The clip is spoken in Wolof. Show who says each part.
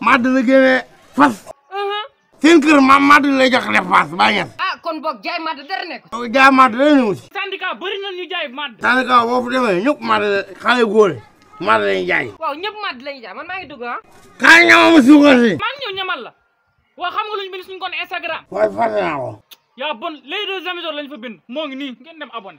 Speaker 1: màdd la
Speaker 2: génnee fas
Speaker 3: uh-huh.
Speaker 2: seen kër maam màdd lay jox dépense baa ngeen
Speaker 3: ah kon boog jaay màdd dara nekk oh,
Speaker 2: jaay màdd dara ñëw si
Speaker 4: syndicat bëri na ñu jaay màdd
Speaker 2: syndicat boo fu demee ñëpp màdd xale góor màdd lañu jaay
Speaker 3: waaw ñëpp màdd lañu jaay man maa ngi dugg ah
Speaker 2: kaa ñamama suukar si
Speaker 4: maa ngi ñëw ñamal la waaw xam nga lu ñu bind suñu compte Instagram
Speaker 2: waaye fàtte naa ko
Speaker 4: yaa bon les deux émissions lañu fa bind moo ngi nii ngeen dem abonné